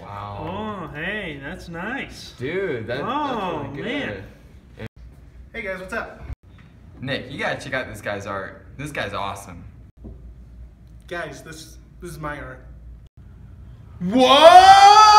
Wow. Oh, hey, that's nice. Dude, that, Oh, that's really good. man. Hey guys, what's up? Nick, you gotta check out this guy's art. This guy's awesome. Guys, this this is my art. I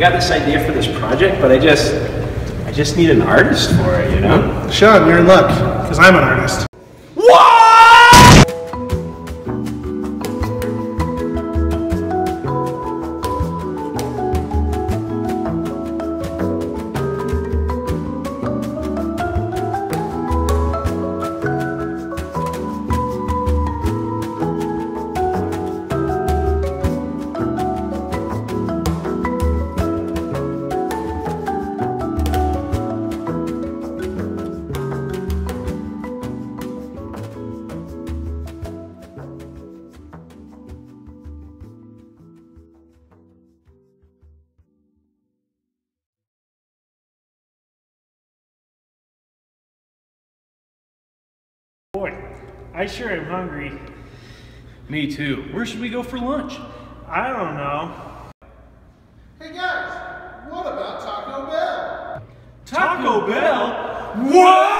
got this idea for this project, but I just, I just need an artist for it, you know? Sean, you're in luck, because I'm an artist. Boy, I sure am hungry. Me too. Where should we go for lunch? I don't know. Hey guys, what about Taco Bell? Taco Bell? What?